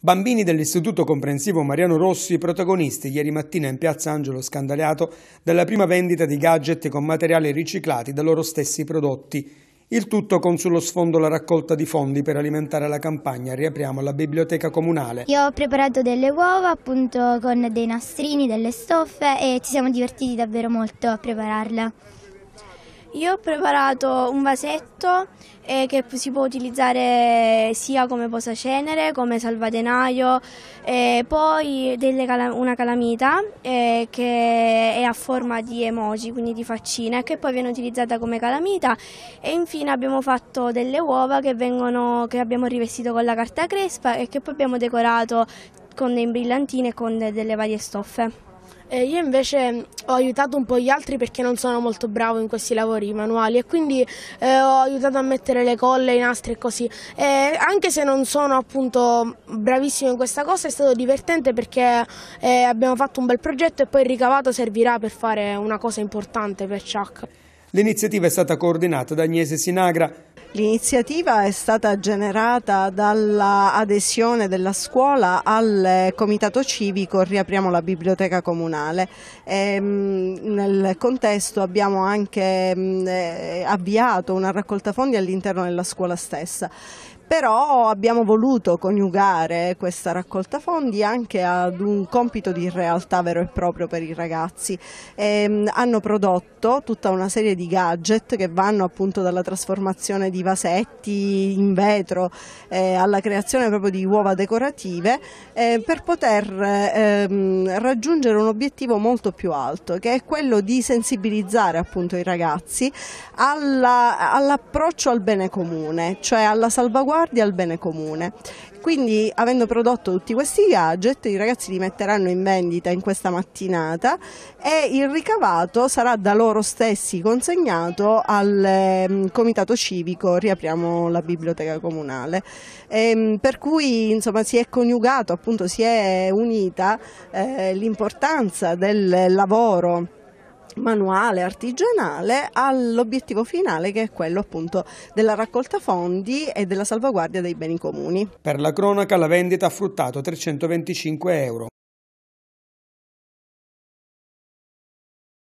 Bambini dell'Istituto Comprensivo Mariano Rossi, protagonisti ieri mattina in piazza Angelo Scandaliato della prima vendita di gadget con materiali riciclati da loro stessi prodotti. Il tutto con sullo sfondo la raccolta di fondi per alimentare la campagna Riapriamo la biblioteca comunale. Io ho preparato delle uova appunto con dei nastrini, delle stoffe e ci siamo divertiti davvero molto a prepararle. Io ho preparato un vasetto eh, che si può utilizzare sia come posacenere, come salvadenaio, e poi cala una calamita eh, che è a forma di emoji, quindi di faccina, che poi viene utilizzata come calamita e infine abbiamo fatto delle uova che, vengono, che abbiamo rivestito con la carta crespa e che poi abbiamo decorato con dei brillantini e con delle varie stoffe. Eh, io invece ho aiutato un po' gli altri perché non sono molto bravo in questi lavori manuali e quindi eh, ho aiutato a mettere le colle, i nastri e così. E anche se non sono appunto bravissimo in questa cosa è stato divertente perché eh, abbiamo fatto un bel progetto e poi il ricavato servirà per fare una cosa importante per Chuck. L'iniziativa è stata coordinata da Agnese Sinagra, L'iniziativa è stata generata dall'adesione della scuola al comitato civico Riapriamo la biblioteca comunale. E, ehm, nel contesto abbiamo anche mm, eh, avviato una raccolta fondi all'interno della scuola stessa però abbiamo voluto coniugare questa raccolta fondi anche ad un compito di realtà vero e proprio per i ragazzi. E, ehm, hanno prodotto tutta una serie di gadget che vanno appunto dalla trasformazione di vasetti in vetro eh, alla creazione proprio di uova decorative eh, per poter eh, raggiungere un obiettivo molto più alto che è quello di sensibilizzare appunto i ragazzi all'approccio al bene comune, cioè alla salvaguardia salvaguardia al bene comune. Quindi avendo prodotto tutti questi gadget i ragazzi li metteranno in vendita in questa mattinata e il ricavato sarà da loro stessi consegnato al eh, comitato civico Riapriamo la biblioteca comunale. E, ehm, per cui insomma, si è coniugato, appunto, si è unita eh, l'importanza del lavoro manuale, artigianale, all'obiettivo finale che è quello appunto della raccolta fondi e della salvaguardia dei beni comuni. Per la cronaca la vendita ha fruttato 325 euro.